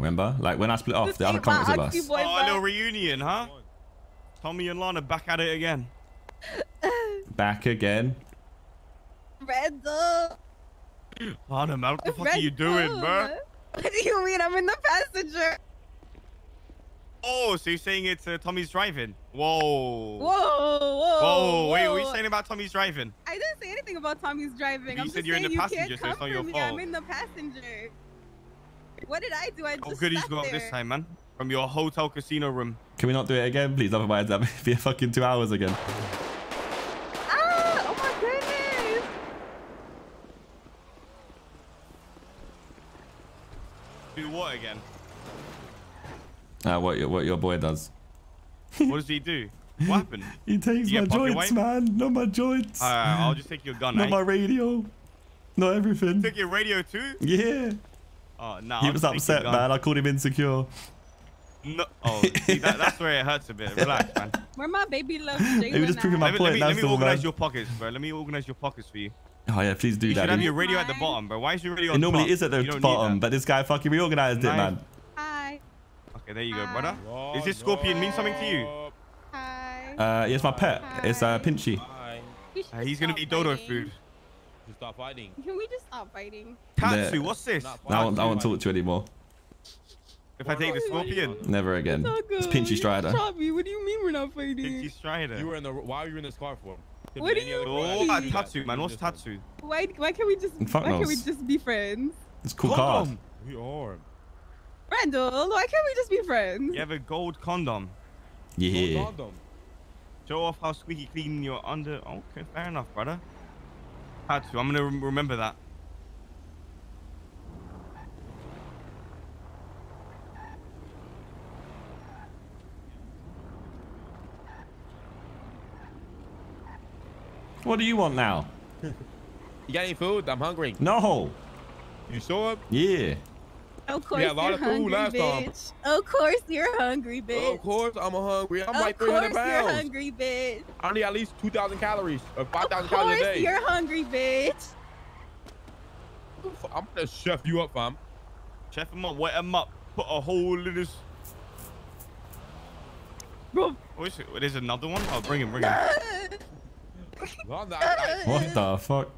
Remember, like when I split off, the other Just eat my comics with Oxy us. boy Oh, a little reunion, huh? Tommy and Lana back at it again. Back again. Randall. Lana, man, what the fuck are you doing, bro? What do you mean? I'm in the passenger. Oh, so you're saying it's uh, Tommy's driving? Whoa. Whoa, whoa. Whoa, wait, what are you saying about Tommy's driving? I didn't say anything about Tommy's driving. You I'm said just you're in saying the you passenger, can't so it's come not for your me. fault. I'm in the passenger. What did I do? I just How good he's sat got there. this time, man. From your hotel casino room. Can we not do it again, please? Otherwise, that'll be a fucking two hours again. Ah! Oh my goodness! Do what again? Uh, what your what your boy does? what does he do? What happened? He takes You my joints, weight? man. Not my joints. Alright, I'll just take your gun, not eh? my radio. Not everything. Took your radio too? Yeah. Oh, no. he I'll was just take your upset, gun. man. I called him insecure. No. Oh, see, that, that's where it hurts a bit. Relax, man. Where my baby love He was just Jalen proving at? my Let me, point. let me, let me organize man. your pockets, bro. Let me organize your pockets for you. Oh yeah, please do You that. You should have your radio at the bottom, bro. Why is your radio It on normally top? is at the bottom, but this guy fucking reorganized it, man. Hi. Okay, there you go, brother. Is this scorpion mean something to you? Hi. Uh, yeah, it's my pet. It's uh, Pinchy. Hi. Uh, he's gonna be dodo food. Just stop fighting. Can we just stop fighting? Tatsu, The- what's this? I won't, I won't talk to you anymore. If I take the scorpion, Never again. It's Pinchy Strider. Shot me. What do you mean we're not fighting? Pinchy Strider. You were in the. Why were you in this car for? Could've What been do you other Oh, car. what about mean? Tatsu, man? What's This. Tatsu? Why? Why can't we just? Fuck why can't we just be friends? It's cool car. Condom. We are. Randall, why can't we just be friends? You have a gold condom. Yeah. No condom. Show off how squeaky clean your under. Okay, fair enough, brother. Tatsu, I'm gonna rem- remember that. What do you want now? You got any food? I'm hungry. No. You sure? Yeah. Of course had a lot you're of food hungry, last time. bitch. Of course you're hungry, bitch. Of course, I'm hungry. I'm Of like course 300 you're pounds. hungry, bitch. I need at least 2,000 calories or 5,000 calories a day. Of course you're hungry, bitch. I'm gonna chef you up, fam. Chef him up, wet him up, put a hole in his. Bro. Oh, is it? There's another one. Oh, bring him, bring him. Well, I- I- What the fuck?